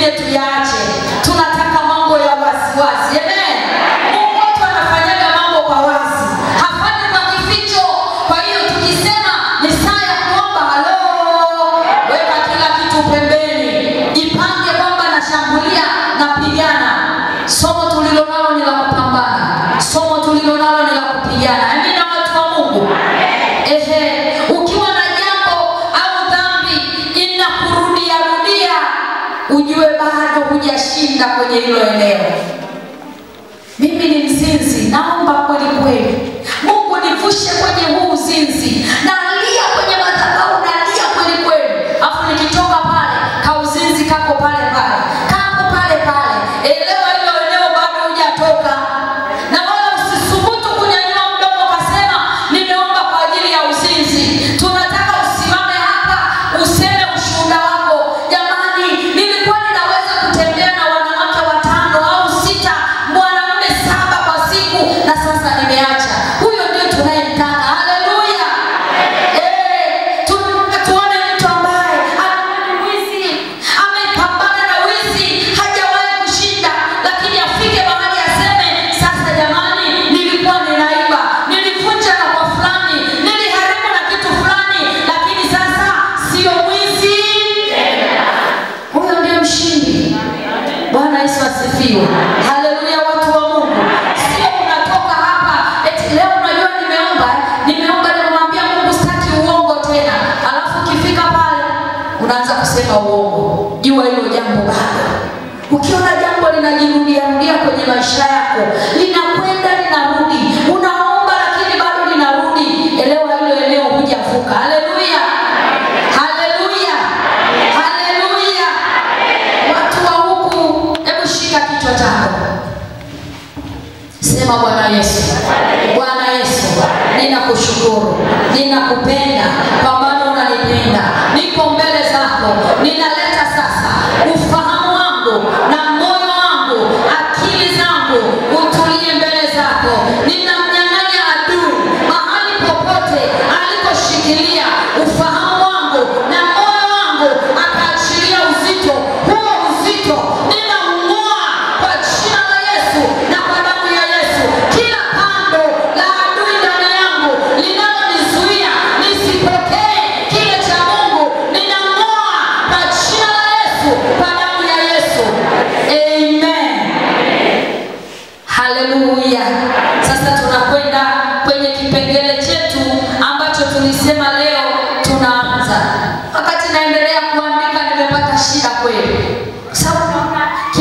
geometria shinda kwenye hilo eneo. Mimi ni mzinzi, naomba kweli kweli, Mungu nivushe kwenye kusema uongo, jua hilo jambo bado. Ukiona jambo linajirudiarudia kwenye maisha yako lina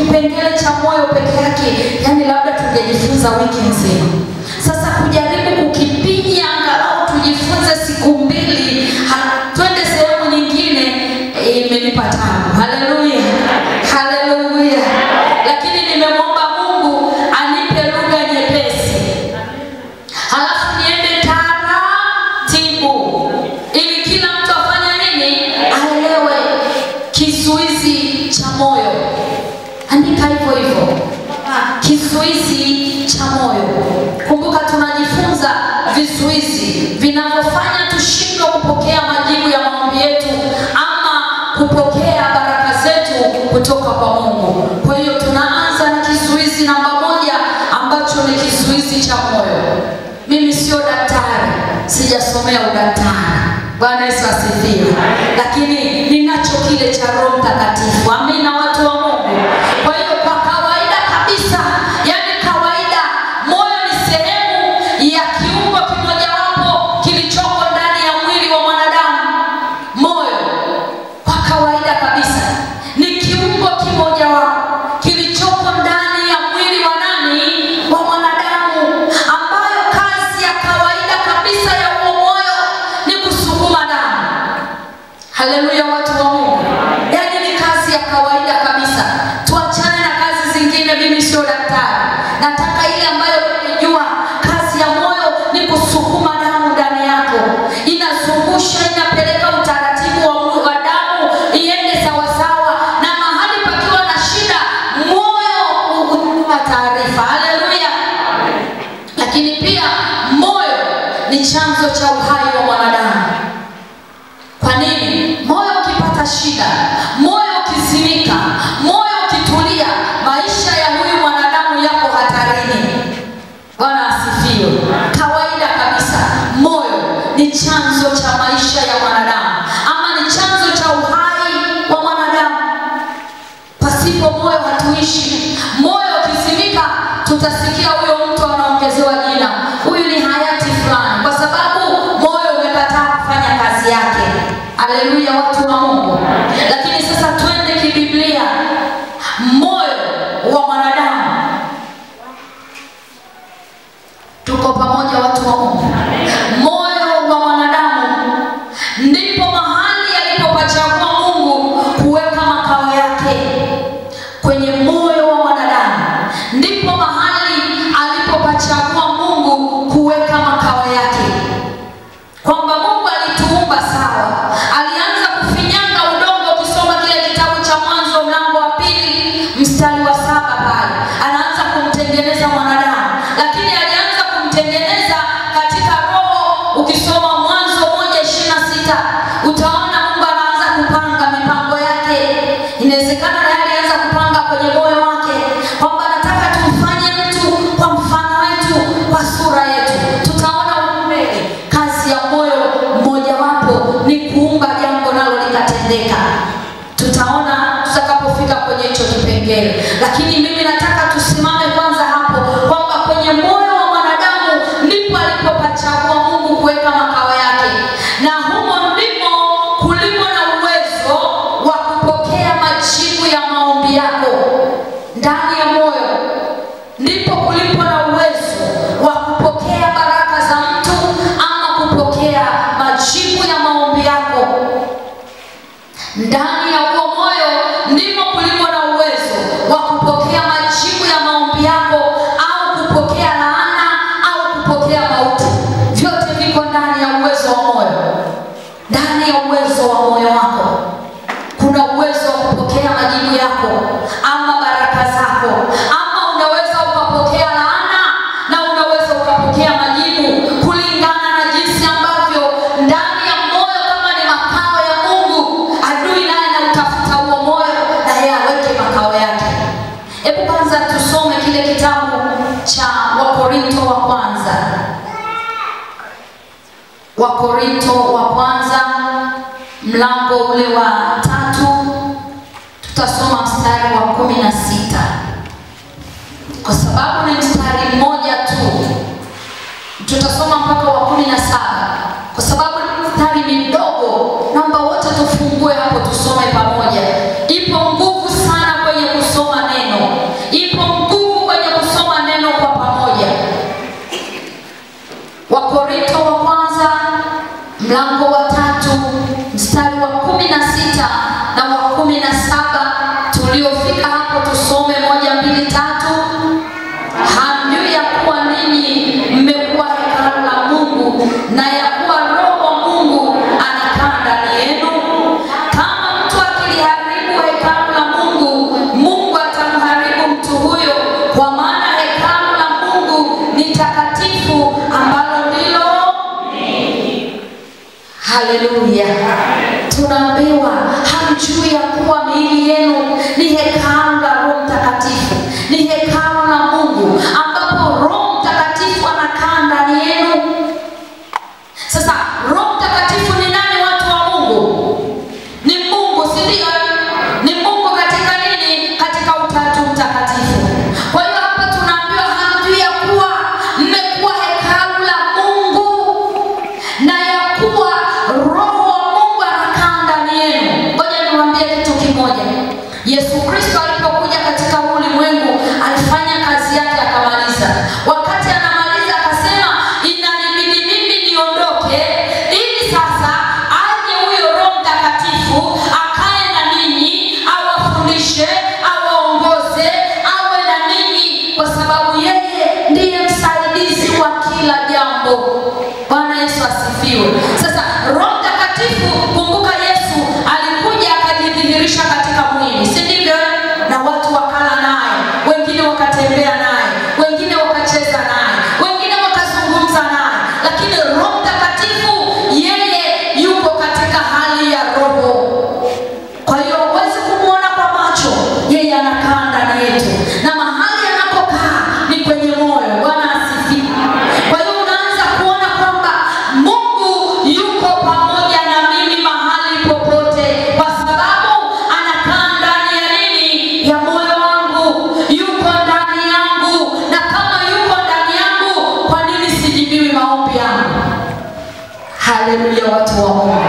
kipengele cha moyo peke yake, yani labda tungejifunza wiki nzima. Sasa kujaribu kukipinya angalau tujifunze siku mbili, twende sehemu nyingine, eh, imenipa e, tabu. kizuizi cha moyo. Kumbuka, tunajifunza vizuizi vinavyofanya tushindwa kupokea majibu ya maombi yetu ama kupokea baraka zetu kutoka kwa Mungu. Kwa hiyo tunaanza na kizuizi namba moja ambacho ni kizuizi cha moyo. Mimi sio daktari, sijasomea udaktari. Bwana Yesu asifiwe, lakini ninacho kile cha Roho mimi sio daktari, nataka tuishi. Moyo ukisimika, tutasikia huyo mtu anaongezewa lakini alianza kumtengeneza katika roho. Ukisoma Mwanzo moja ishirini na sita utaona Mungu anaanza kupanga mipango yake. Inawezekana naye alianza kupanga kwenye moyo wake kwamba nataka tumfanye mtu kwa mfano wetu, kwa sura yetu. Tutaona mbele kazi ya moyo mmojawapo ni kuumba jambo nalo likatendeka. Tutaona tutakapofika kwenye hicho kipengele, lakini mimi nataka tusimame kwenye moyo wa mwanadamu ndipo alipopachagua Mungu kuweka makao maadui yako ama baraka zako ama unaweza ukapokea laana na unaweza ukapokea majibu kulingana na jinsi ambavyo ndani ya moyo kama ni makao ya mungu adui naye anautafuta huo moyo naye aweke makao yake. Hebu kwanza tusome kile kitabu cha wakorinto wa kwanza. Wakorinto wa kwanza mlango ule wa kumi na sita. Kwa sababu ni mstari mmoja tu, tutasoma mpaka Brasil. 할렐루야 저와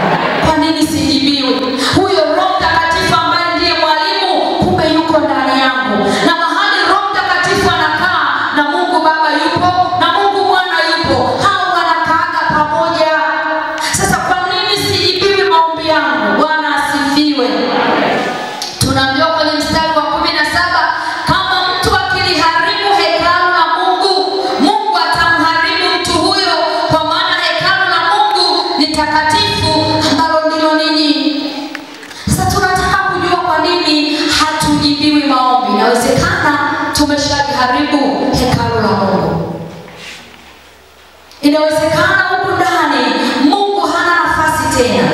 Inawezekana huku ndani Mungu hana nafasi tena.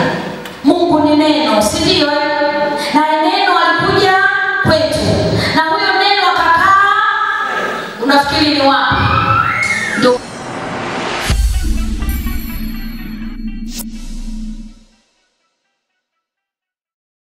Mungu ni neno, si ndio? Na neno alikuja kwetu, na huyo neno akakaa. Unafikiri ni wapi?